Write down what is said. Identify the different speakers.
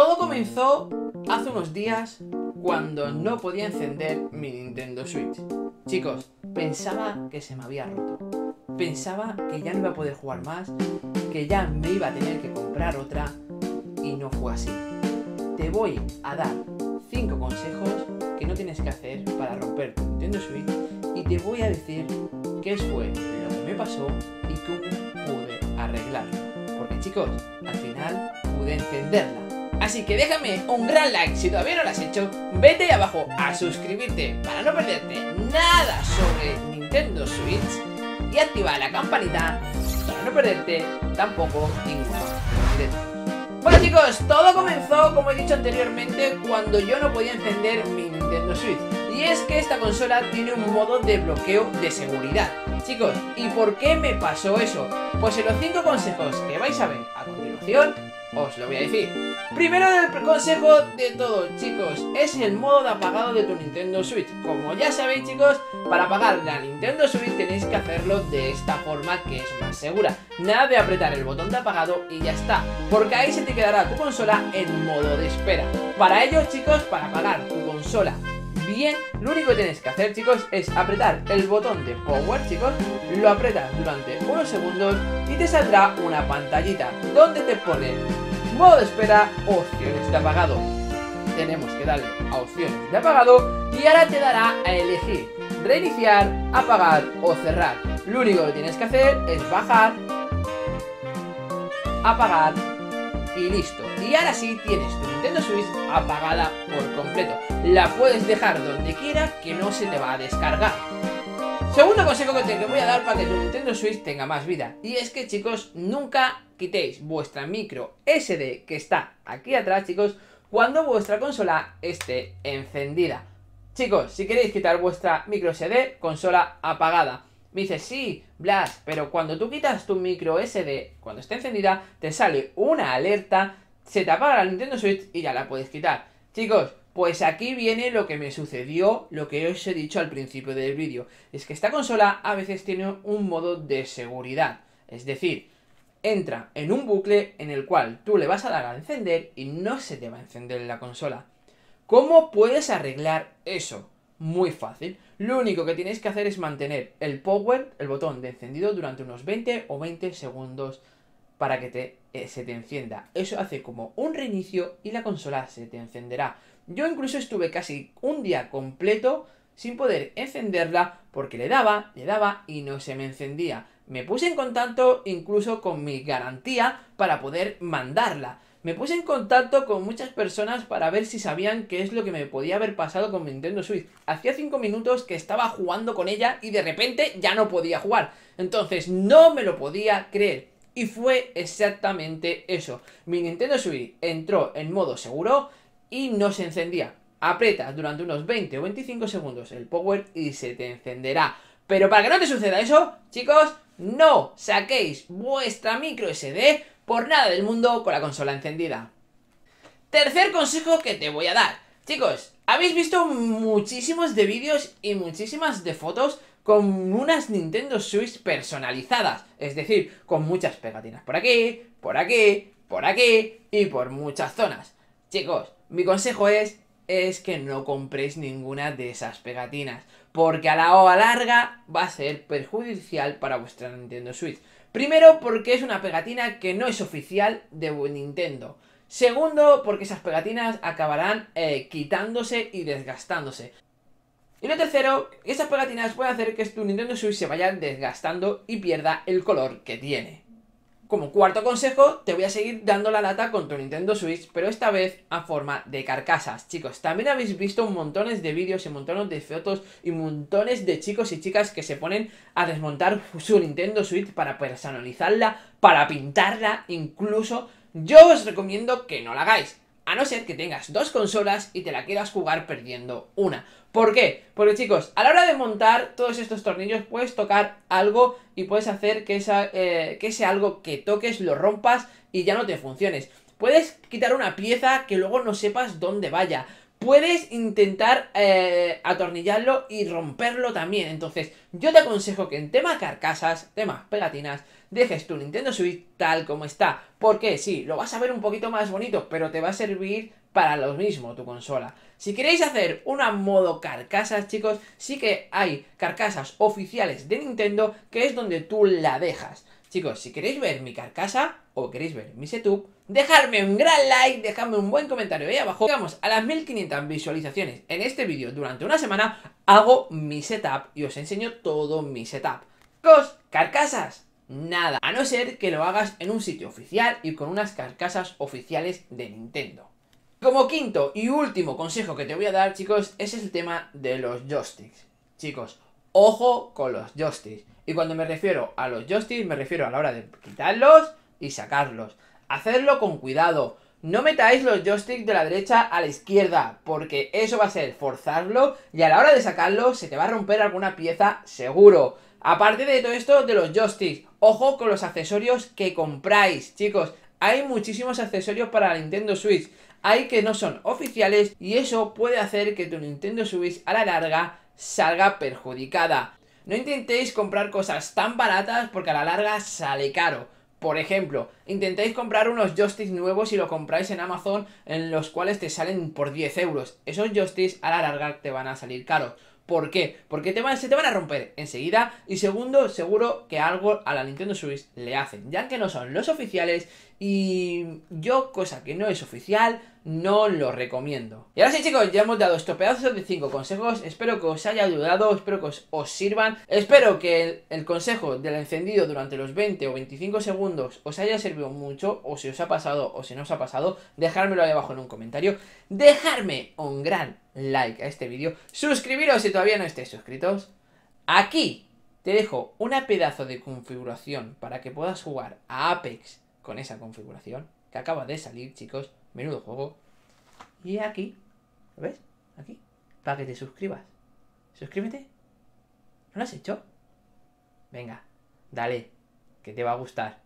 Speaker 1: Todo comenzó hace unos días cuando no podía encender mi Nintendo Switch. Chicos, pensaba que se me había roto. Pensaba que ya no iba a poder jugar más, que ya me iba a tener que comprar otra y no fue así. Te voy a dar 5 consejos que no tienes que hacer para romper tu Nintendo Switch y te voy a decir qué fue lo que me pasó y cómo pude arreglarlo. Porque chicos, al final pude encenderla Así que déjame un gran like si todavía no lo has hecho, vete ahí abajo a suscribirte para no perderte nada sobre Nintendo Switch y activa la campanita para no perderte tampoco ninguno Bueno chicos, todo comenzó, como he dicho anteriormente, cuando yo no podía encender mi Nintendo Switch. Y es que esta consola tiene un modo de bloqueo de seguridad. Chicos, ¿y por qué me pasó eso? Pues en los 5 consejos que vais a ver a continuación, os lo voy a decir. Primero el consejo de todo, chicos, es el modo de apagado de tu Nintendo Switch. Como ya sabéis, chicos, para apagar la Nintendo Switch tenéis que hacerlo de esta forma que es más segura. Nada de apretar el botón de apagado y ya está, porque ahí se te quedará tu consola en modo de espera. Para ello, chicos, para apagar tu consola bien, lo único que tienes que hacer, chicos, es apretar el botón de Power, chicos, lo apretas durante unos segundos y te saldrá una pantallita donde te pone modo de espera, opciones de apagado. Tenemos que darle a opciones de apagado y ahora te dará a elegir reiniciar, apagar o cerrar. Lo único que tienes que hacer es bajar, apagar y listo. Y ahora sí tienes tu Nintendo Switch apagada por completo. La puedes dejar donde quiera que no se te va a descargar. Segundo consejo que te voy a dar para que tu Nintendo Switch tenga más vida. Y es que chicos, nunca quitéis vuestra micro SD que está aquí atrás, chicos, cuando vuestra consola esté encendida. Chicos, si queréis quitar vuestra micro SD, consola apagada. Me dices, sí, Blas, pero cuando tú quitas tu micro SD, cuando está encendida, te sale una alerta, se te apaga la Nintendo Switch y ya la puedes quitar. Chicos, pues aquí viene lo que me sucedió, lo que os he dicho al principio del vídeo. Es que esta consola a veces tiene un modo de seguridad. Es decir, entra en un bucle en el cual tú le vas a dar a encender y no se te va a encender la consola. ¿Cómo puedes arreglar eso? Muy fácil. Lo único que tienes que hacer es mantener el power, el botón de encendido, durante unos 20 o 20 segundos para que te, eh, se te encienda. Eso hace como un reinicio y la consola se te encenderá. Yo incluso estuve casi un día completo sin poder encenderla porque le daba, le daba y no se me encendía. Me puse en contacto incluso con mi garantía para poder mandarla. Me puse en contacto con muchas personas para ver si sabían qué es lo que me podía haber pasado con Nintendo Switch. Hacía 5 minutos que estaba jugando con ella y de repente ya no podía jugar. Entonces no me lo podía creer. Y fue exactamente eso. Mi Nintendo Switch entró en modo seguro y no se encendía. Apretas durante unos 20 o 25 segundos el power y se te encenderá. Pero para que no te suceda eso, chicos, no saquéis vuestra micro SD por nada del mundo con la consola encendida. Tercer consejo que te voy a dar. Chicos, habéis visto muchísimos de vídeos y muchísimas de fotos con unas Nintendo Switch personalizadas. Es decir, con muchas pegatinas por aquí, por aquí, por aquí y por muchas zonas. Chicos, mi consejo es, es que no compréis ninguna de esas pegatinas. Porque a la hora larga va a ser perjudicial para vuestra Nintendo Switch. Primero, porque es una pegatina que no es oficial de Nintendo. Segundo, porque esas pegatinas acabarán eh, quitándose y desgastándose. Y lo tercero, esas pegatinas pueden hacer que tu Nintendo Switch se vaya desgastando y pierda el color que tiene. Como cuarto consejo, te voy a seguir dando la data con tu Nintendo Switch, pero esta vez a forma de carcasas. Chicos, también habéis visto montones de vídeos y montones de fotos y montones de chicos y chicas que se ponen a desmontar su Nintendo Switch para personalizarla, para pintarla, incluso. Yo os recomiendo que no la hagáis. A no ser que tengas dos consolas y te la quieras jugar perdiendo una. ¿Por qué? Porque chicos, a la hora de montar todos estos tornillos puedes tocar algo y puedes hacer que, esa, eh, que ese algo que toques lo rompas y ya no te funciones. Puedes quitar una pieza que luego no sepas dónde vaya. Puedes intentar eh, atornillarlo y romperlo también. Entonces, yo te aconsejo que en tema carcasas, temas pegatinas, dejes tu Nintendo Switch tal como está. Porque sí, lo vas a ver un poquito más bonito, pero te va a servir para lo mismo tu consola. Si queréis hacer una modo carcasas, chicos, sí que hay carcasas oficiales de Nintendo, que es donde tú la dejas. Chicos, si queréis ver mi carcasa o queréis ver mi setup, dejadme un gran like, dejadme un buen comentario ahí abajo. Llegamos a las 1500 visualizaciones en este vídeo durante una semana, hago mi setup y os enseño todo mi setup. Chicos, carcasas, nada. A no ser que lo hagas en un sitio oficial y con unas carcasas oficiales de Nintendo. Como quinto y último consejo que te voy a dar, chicos, es el tema de los joysticks. Chicos, ojo con los joysticks. Y cuando me refiero a los joysticks, me refiero a la hora de quitarlos y sacarlos. Hacerlo con cuidado. No metáis los joysticks de la derecha a la izquierda, porque eso va a ser forzarlo y a la hora de sacarlo se te va a romper alguna pieza seguro. Aparte de todo esto de los joysticks, ojo con los accesorios que compráis, chicos. Hay muchísimos accesorios para la Nintendo Switch hay que no son oficiales y eso puede hacer que tu Nintendo Switch a la larga salga perjudicada. No intentéis comprar cosas tan baratas porque a la larga sale caro. Por ejemplo, intentéis comprar unos joysticks nuevos y lo compráis en Amazon en los cuales te salen por 10 euros. Esos joysticks a la larga te van a salir caros. ¿Por qué? Porque te van, se te van a romper enseguida. Y segundo, seguro que algo a la Nintendo Switch le hacen. Ya que no son los oficiales. Y yo, cosa que no es oficial, no lo recomiendo. Y ahora sí chicos, ya hemos dado estos pedazos de 5 consejos, espero que os haya ayudado, espero que os, sirvan, espero que el, el, consejo del encendido durante los 20 o 25 segundos os haya servido mucho, o si os ha pasado o si no os ha pasado, dejármelo ahí abajo en un comentario, dejarme un gran like a este vídeo, suscribiros si todavía no estáis suscritos, aquí te dejo una pedazo de configuración para que puedas jugar a Apex con esa configuración que acaba de salir chicos, Menudo juego. Y aquí, ¿lo ves? Aquí, para que te suscribas. Suscríbete. ¿No lo has hecho? Venga, dale, que te va a gustar.